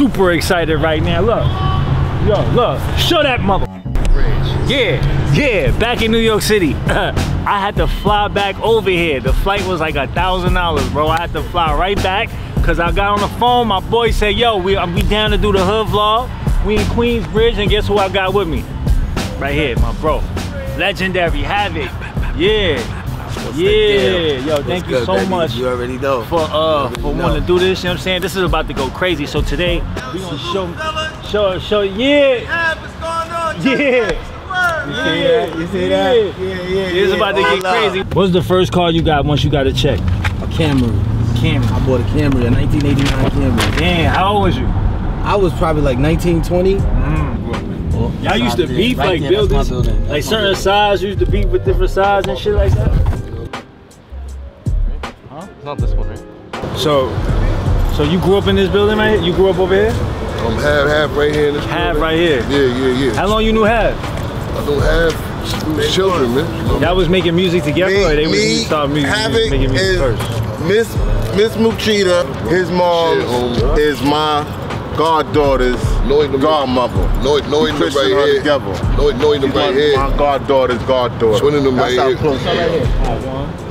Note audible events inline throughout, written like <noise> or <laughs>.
super excited right now. Look, yo, look, show that mother. Yeah, yeah, back in New York City. <laughs> I had to fly back over here. The flight was like a thousand dollars, bro. I had to fly right back because I got on the phone. My boy said, yo, we, uh, we down to do the hood vlog. We in Queensbridge, and guess who I got with me? Right here, my bro. Legendary Havoc. Yeah. Yeah, yo, thank What's you good, so baby? much You already know. for uh already for know. wanting to do this. You know what I'm saying? This is about to go crazy. So today we gonna show show show yeah yeah. You see that? You see that? Yeah. Yeah, yeah, yeah. It's about to get crazy. What's the first car you got once you got a check? A Camry. Camry. I bought a Camry, a 1989 Camry. Damn, how old was you? I was probably like 19, 20. Y'all used to beef like Right there, buildings, building. Like certain building. size used to beef with different size and shit like that. It's not this one, right? So, so you grew up in this building, right? here? You grew up over here? I'm half half right here in this Half building. right here. Yeah, yeah, yeah. How long you knew Have? I don't have children, man. You know? Y'all was making music together, or they was me, started music, Havoc making music first? Miss Miss Muchita. His mom Shit, is my goddaughter's Knowing them- godmother. Know it, knowing them right her here. together. Know it, knowing them right my, here. my goddaughter's goddaughter. Swinging them That's right how here. close I am. One.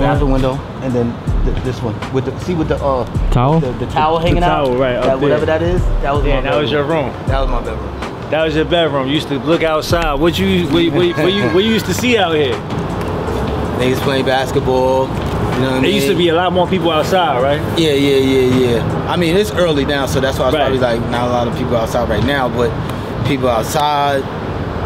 Bathroom window, and then th- this one with the see with the uh Towel? the, the towel hanging towel, out. right, That, whatever that is, that was Yeah, my that was your room. That was my bedroom. That was your bedroom. You used to look outside. What you what, you- what, what you what you used to see out here? <laughs> Niggas playing basketball. You know what I mean? There used to be a lot more people outside, right? Yeah, yeah, yeah, yeah. I mean, it's early now, so that's why it's Right. probably like not a lot of people outside right now, but people outside,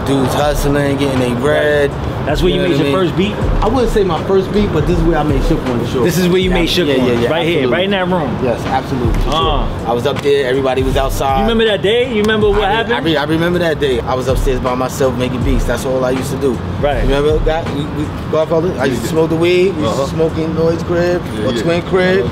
dudes hustling, getting their bread. That's where you, know made your I mean? first beat. I wouldn't say my first beat, but this is where I made Shook One Show. This is where you made Shook yeah, One, yeah, yeah, right here, right in that room. Yes, absolutely. for Uh. sure. I was up there, everybody was outside. You remember that day? You remember what I, happened? I, re- I remember that day. I was upstairs by myself making beats. That's all I used to do. Right. Remember that? We, we, Godfather? I used to smoke the weed. We used Uh-huh. to smoke in Lloyd's crib or yeah. Twin crib.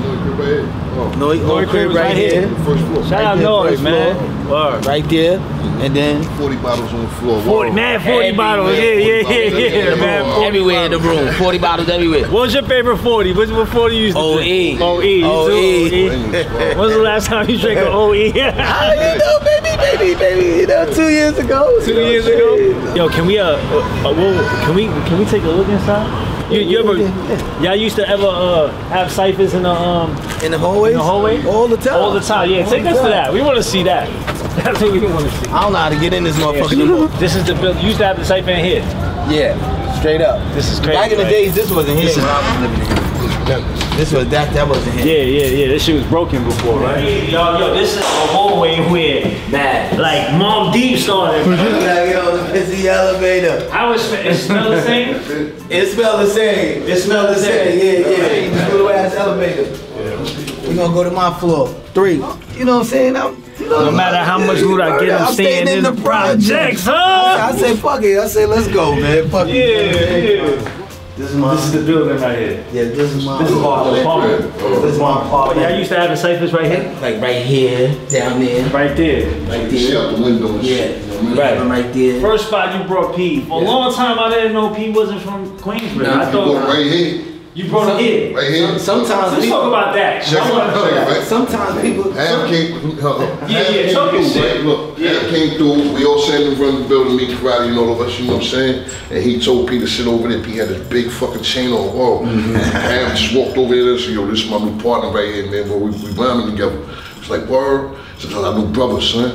Know it right here. Oh, Lloyd, Lloyd Lloyd crib crib right, right here. here. first floor. Shout out there, Noise, first man. Word. Right there. And then 40 bottles on the floor. 40, man, 40 Everywhere. bottles. Yeah, yeah, yeah, 40 yeah, everywhere. man. 40 everywhere in the room. 40 bottles everywhere. What was your favorite 40? Which what 40 you used to OE. drink? OE. you OE. too, When was the last time you drank an OE? <laughs> you know, baby, baby, baby. You know, two years ago. Two years ago. Yo, can we uh, uh, uh whoa, can we can we take a look inside? You, you ever y'all used to ever uh have ciphers in the um In the hallways? in the hallway All the time. all the time? Yeah, All take us to that. We want to see that. <laughs> That's what we want to see. I don't know how to get in this motherfucker more. This is the build. You used to have the cipher in here. Yeah, straight up. This is crazy. Back in the days, this wasn't here. when I was living here. This was that. That wasn't here. Yeah, yeah, yeah. This shit was broken before, right? Yo, yo, this is a hallway where Bad. like Mobb Deep started. <laughs> bro. Gotta the busy elevator. How it, it smell the same? It smelled the same. It smelled the same. Yeah, yeah. This little ass elevator. We gonna go to my floor. Three. You know what I'm saying? I'm, you know, No matter how much loot I get, I'm staying in the projects, huh? I say fuck it. I say let's go, man. Fuck Yeah, it. yeah. This is my. This is the building right here. yeah. This is my. This is my oh. apartment. This is my Oh, apartment. yeah, I used to have the ciphers right here. Like right here, down there, Right there. right You there. out the window Yeah, shit. You know what I mean? Right. I'm right there. First spot you brought P. For a long time I didn't know P wasn't from Queensbridge. Nah, I You thought right here. You brought him here. Right here. Sometimes Let's people, talk about that. Check I wanna check that. out. sometimes people. Half came, uh, Yeah, half yeah, came talking through, shit. right? Look, Yeah. half came through. We all sat in front of the building, me, karate, and all of us. You know what I'm saying? And he told Pete to sit over there. He had this big fucking chain on. Whoa. Mm-hmm. Half just walked over there. and said, "Yo, this is my new partner right here, man. But we we rhyming together." It's like word. Said, "That's our new brother, son."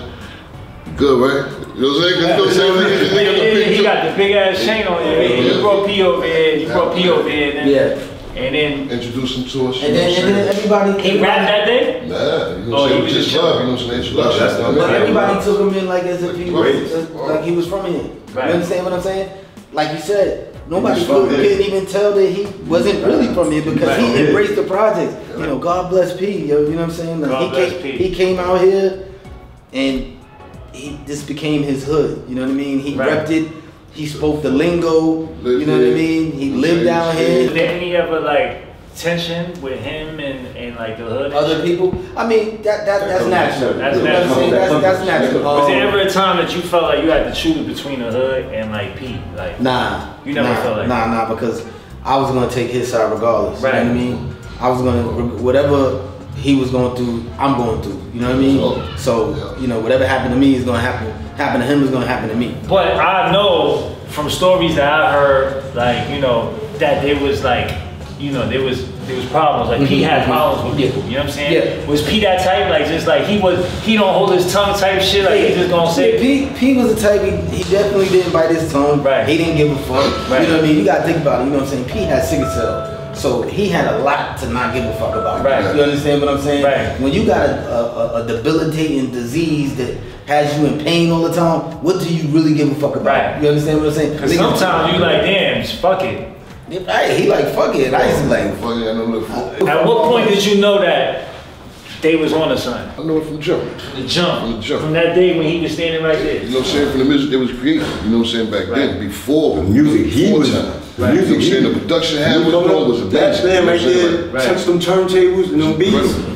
Good, right? You know what I'm saying? 'Cause you know what I'm saying? Yeah, Nigga got the yeah, yeah, he got the big ass chain on here. Yeah. You brought P over here. You brought P over here. Yeah. And then Introduce him to us. You And then, and then everybody he came rapped that day. Nah, you know Oh, he was Just just love, you know what I'm saying? Introduction. that's the- you know But what I everybody took him in like as if he was uh, like he was from here. Right. You understand what I'm saying? Like you said, nobody He was from could, here. couldn't even tell that he wasn't really from here because Right. he embraced the project. You know, God bless P. Yo, you know what I'm saying? Like, God he bless came, P. he came out here and he this became his hood. You know what I mean? He Right. repped it. He spoke the lingo. Lived you know what I mean? He Okay, lived down shit. here. Was there any ever like tension with him and, and like the hood? Other people. I mean, that, that that's natural. That's You know what I'm saying? natural. That's, that's natural. Was there ever a time that you felt like you had to choose between the hood and like P? Like Nah. You never nah, felt like Nah, nah, because I was gonna take his side regardless. Right. You know what I mean? I was gonna whatever he was going through, I'm going through. You know what I mean? So Yeah. you know, whatever happened to me is gonna happen. Happen to him is gonna happen to me. But I know from stories that I heard, like you know, that there was like, you know, there was there was problems. Like Pete had Mhm, problems with yeah. people. You know what I'm saying? Yeah. Was Pete that type? Like just like he was, he don't hold his tongue type shit. Like he just gonna Yeah, say. Pete, Pete was the type, he, he definitely didn't bite his tongue. Right. He didn't give a fuck. Right. You know what I mean? You gotta think about it, you know what I'm saying? Pete had sickle cell. So he had a lot to not give a fuck about. Right. You understand what I'm saying? Right. When you got a, a, a debilitating disease that has you in pain all the time, what do you really give a fuck about? Right. You understand what I'm saying? Cause sometimes you like, damn, fuck it. Right, he like, fuck it. I used to like, Funny, I know it from, At what point did you know that they was on to something? I know it from the jump. From The jump. From the jump. From that day when he was standing right there. You know what I'm saying? From the music that was created. You know what I'm saying? Back then, before The music, he was- time. the You know music, what I'm saying? The production You had was know was what? amazing. That man You right what I'm saying? there, Right. touch them turntables and them beats.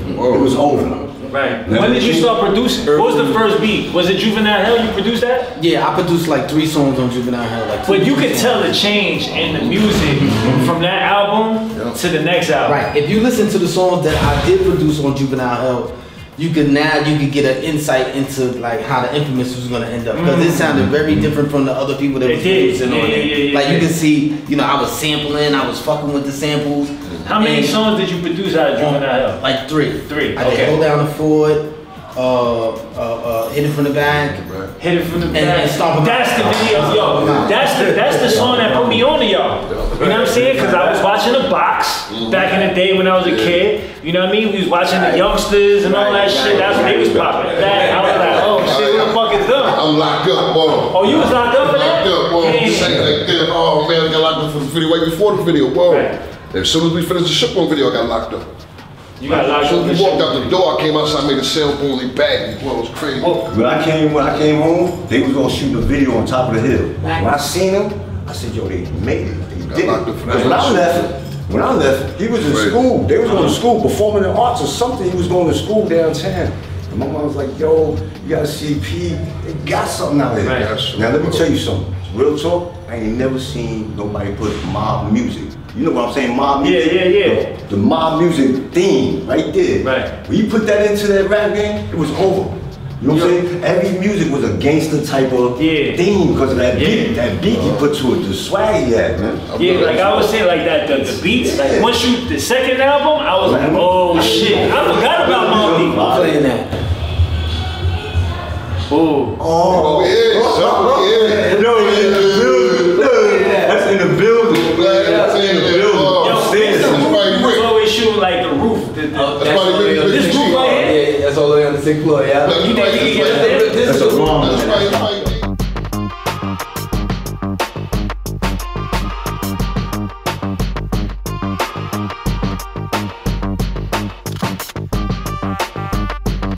It was over. Right. Never when did you start producing? What was the first beat? Was it Juvenile Hell? You produced that? yeah, I produced like three songs on Juvenile Hell. Like, But you could songs. tell the change in the music from that album Yeah. to the next album. Right. If you listen to the songs that I did produce on Juvenile Hell, you could now you could get an insight into like how the Infamous was gonna end up because it mm. sounded very different from the other people that It was producing Yeah, on it. yeah, yeah, like you can see, you know, I was sampling, I was fucking with the samples. How many songs did you produce out of Juvenile Hell? Like three. Three, I okay. did Hold Down the Fort, uh, uh, uh, Hit It From the Back. Hit it from the And- back. and Stomp 'em That's the video, yo. Stomp 'em Out. That's the that's the song that put me on to y'all. You know what I'm saying? Because I was watching the box back in the day when I was a kid. You know what I mean? We was watching the youngsters and all that shit. That's when they was popping. That I was like, oh shit, what the fuck is them? I'm locked up, boy. Oh, you was locked up for that? Locked up, boy. Yeah. Like. Oh man, I got locked up for the video way before the video, boy. Right. As soon as we finished the ship on video, I got locked up. You got locked As up. soon for as we walked out the door, I came outside, made a cell phone, they bagged me. Boy, it was crazy. Well, When I came, when I came home, they was gonna shoot a video on top of the hill. When I seen them, I said, yo, they made it. They did it. Because when I shit. left, when I left, he was in Right. school. They was going to uh-huh. school, performing in arts or something. He was going to school downtown. And my mom was like, yo, you gotta see P. They got something out here. Right. Now let me tell you something. Real talk, I ain't never seen nobody put mob music. You know what I'm saying? Mob music. yeah, yeah. The, the mob music theme right there. Right. When you put that into that rap game, it was over. You know what I'm saying? Every music was a gangster type of Yeah. theme because of that beat. That beat he put to it, the swag he had, man. Yeah, like I was saying, like that, the, the beats. Like once you the second album, I was like, mm-hmm. oh shit, I forgot about Mobb Deep. I'm playing that. Ooh. Oh, yeah, all the way on the sixth floor. Yeah, that's all the way on the sixth floor, yeah. That's You right, think you that's can get up there? This is a wrong. That's right, that's right.